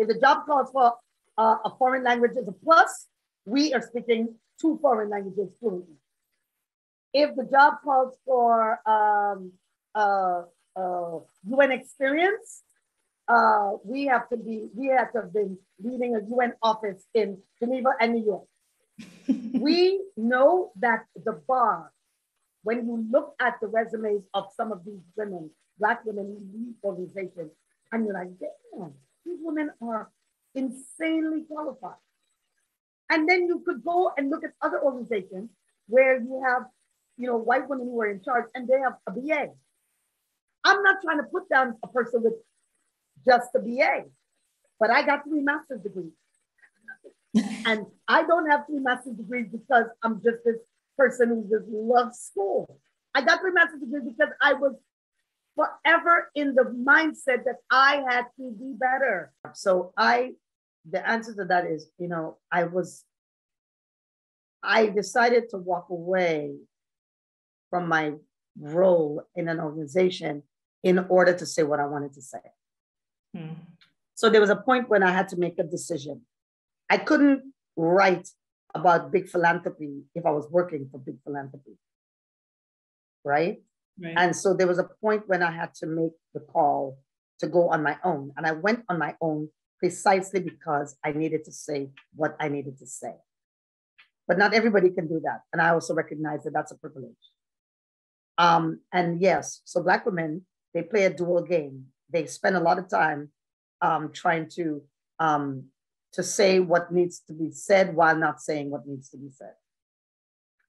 If the job calls for uh, a foreign language as a plus, we are speaking two foreign languages fluently. If the job calls for um, uh, uh, UN experience, uh, we have to be, we have to have been leading a UN office in Geneva and New York. we know that the bar, when you look at the resumes of some of these women, Black women who lead organizations, and you're like, damn, these women are insanely qualified. And then you could go and look at other organizations where you have, you know, white women who are in charge and they have a BA. I'm not trying to put down a person with just a BA, but I got three master's degrees. and I don't have three master's degrees because I'm just this person who just loves school. I got three master's degrees because I was forever in the mindset that I had to be better. So I, the answer to that is, you know, I was, I decided to walk away from my role in an organization in order to say what I wanted to say. Hmm. So there was a point when I had to make a decision. I couldn't write about big philanthropy if I was working for big philanthropy. Right? Right? And so there was a point when I had to make the call to go on my own. And I went on my own precisely because I needed to say what I needed to say. But not everybody can do that. And I also recognize that that's a privilege. Um, and yes, so Black women, they play a dual game. They spend a lot of time um, trying to um, to say what needs to be said while not saying what needs to be said.